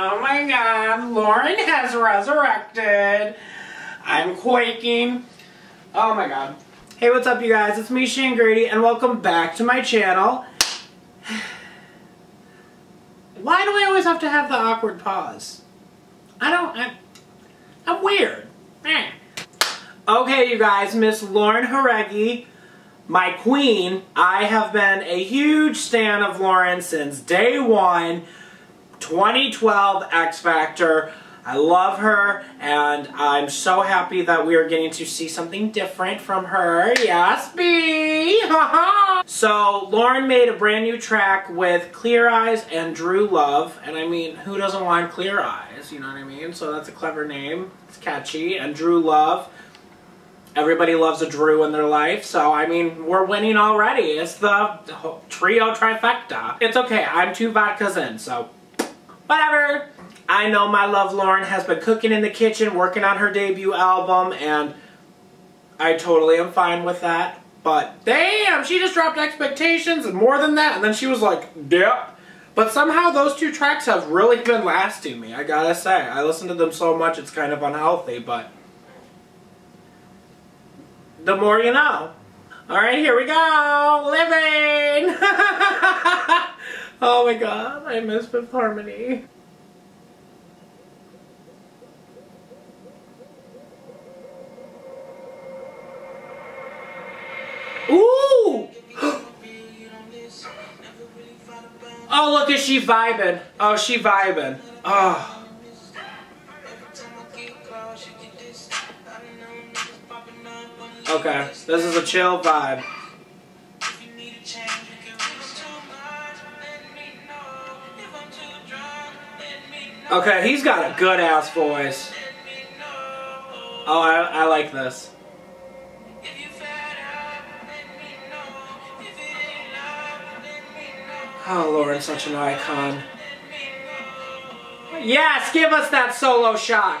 Oh my god, Lauren has resurrected. I'm quaking. Oh my god. Hey, what's up you guys? It's me, Shane Grady, and welcome back to my channel. Why do I always have to have the awkward pause? I don't, I, I'm weird. Eh. Okay, you guys, Miss Lauren Jauregui, my queen. I have been a huge stan of Lauren since day one. 2012 X Factor. I love her, and I'm so happy that we are getting to see something different from her. Yes, B! so, Lauren made a brand new track with Clear Eyes and Drew Love, and I mean, who doesn't want Clear Eyes, you know what I mean? So that's a clever name. It's catchy, and Drew Love. Everybody loves a Drew in their life, so I mean, we're winning already. It's the trio trifecta. It's okay, I'm two vodkas in, so whatever. I know my love Lauren has been cooking in the kitchen, working on her debut album, and I totally am fine with that. But damn, she just dropped expectations and more than that, and then she was like, yep. But somehow those two tracks have really been lasting me, I gotta say. I listen to them so much it's kind of unhealthy, but the more you know. Alright, here we go! Living! oh my god, I miss Fifth Harmony. Ooh! oh, look at she vibing. Oh, she vibing. Oh. Okay, this is a chill vibe. Okay, he's got a good ass voice. Oh, I, I like this. Oh, Lauren, such an icon. Yes, give us that solo shot.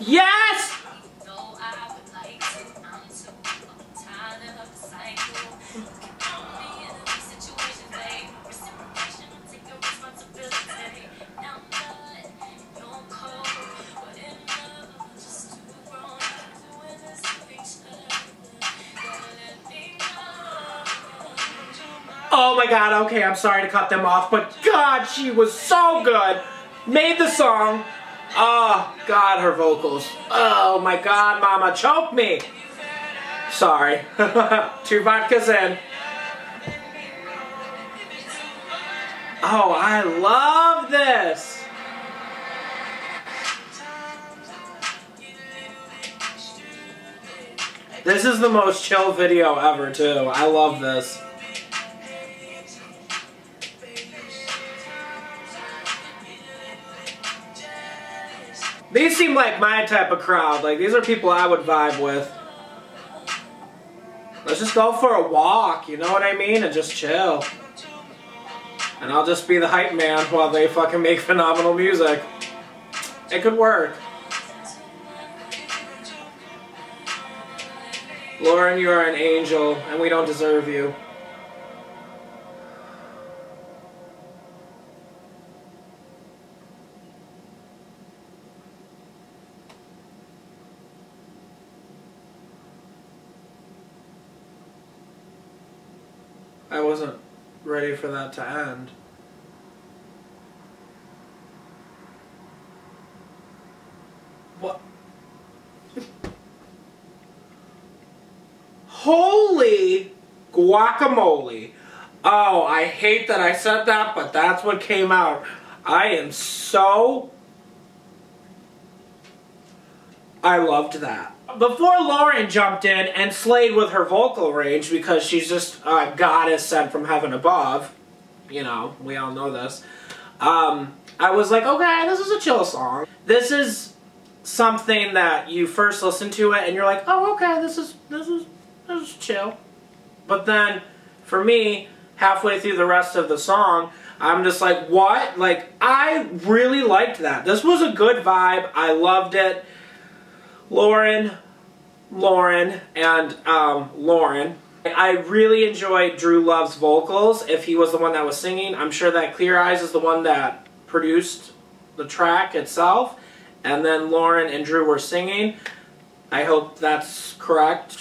Yes! Oh my god, okay, I'm sorry to cut them off, but god, she was so good. Made the song. Oh, god, her vocals. Oh my god, mama, choke me. Sorry. Two vodkas in. Oh, I love this. This is the most chill video ever, too. I love this. These seem like my type of crowd. Like, these are people I would vibe with. Let's just go for a walk, you know what I mean? And just chill. And I'll just be the hype man while they fucking make phenomenal music. It could work. Lauren, you are an angel, and we don't deserve you. I wasn't ready for that to end. What? Holy guacamole. Oh, I hate that I said that, but that's what came out. I am so I loved that. Before Lauren jumped in and slayed with her vocal range because she's just a goddess sent from heaven above, you know, we all know this, um, I was like, okay, this is a chill song. This is something that you first listen to it and you're like, oh, okay, this is, this is, this is chill. But then, for me, halfway through the rest of the song, I'm just like, what? Like, I really liked that. This was a good vibe. I loved it. Lauren, Lauren, and um, Lauren. I really enjoyed Drew Love's vocals. If he was the one that was singing, I'm sure that Clear Eyes is the one that produced the track itself. And then Lauren and Drew were singing. I hope that's correct.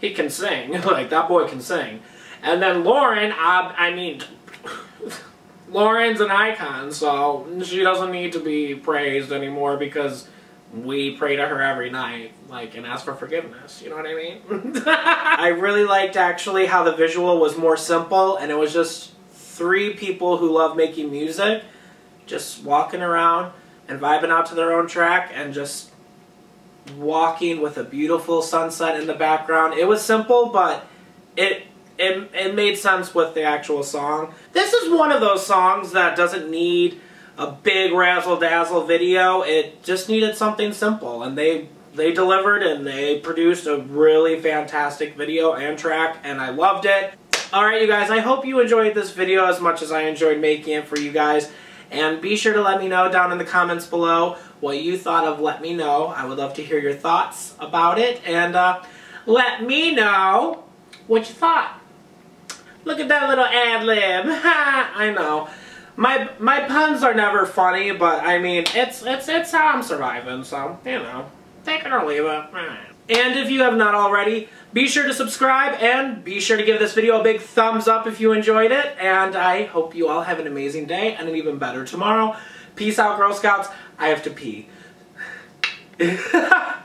He can sing. like, that boy can sing. And then Lauren, I, I mean, Lauren's an icon, so she doesn't need to be praised anymore because we pray to her every night, like, and ask for forgiveness. You know what I mean? I really liked actually how the visual was more simple, and it was just three people who love making music, just walking around and vibing out to their own track, and just walking with a beautiful sunset in the background. It was simple, but it it, it made sense with the actual song. This is one of those songs that doesn't need a big razzle-dazzle video. It just needed something simple, and they they delivered and they produced a really fantastic video and track, and I loved it. Alright, you guys, I hope you enjoyed this video as much as I enjoyed making it for you guys. And be sure to let me know down in the comments below what you thought of Let Me Know. I would love to hear your thoughts about it. And uh, let me know what you thought. Look at that little ad-lib. I know. My my puns are never funny, but I mean, it's it's it's how I'm surviving, so, you know, take it or leave it. And if you have not already, be sure to subscribe and be sure to give this video a big thumbs up if you enjoyed it. And I hope you all have an amazing day and an even better tomorrow. Peace out, Girl Scouts. I have to pee.